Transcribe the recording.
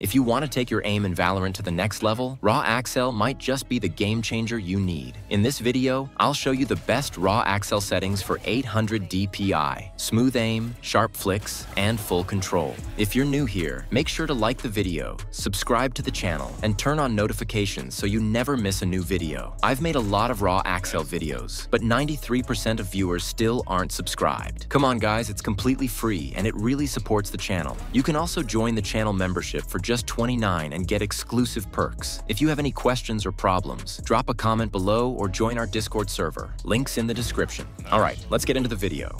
If you want to take your aim in Valorant to the next level, Raw Accel might just be the game changer you need. In this video, I'll show you the best Raw Accel settings for 800 DPI, smooth aim, sharp flicks, and full control. If you're new here, make sure to like the video, subscribe to the channel, and turn on notifications so you never miss a new video. I've made a lot of Raw Accel videos, but 93% of viewers still aren't subscribed. Come on guys, it's completely free and it really supports the channel. You can also join the channel membership for just 29 and get exclusive perks. If you have any questions or problems, drop a comment below or join our Discord server. Links in the description. All right, let's get into the video.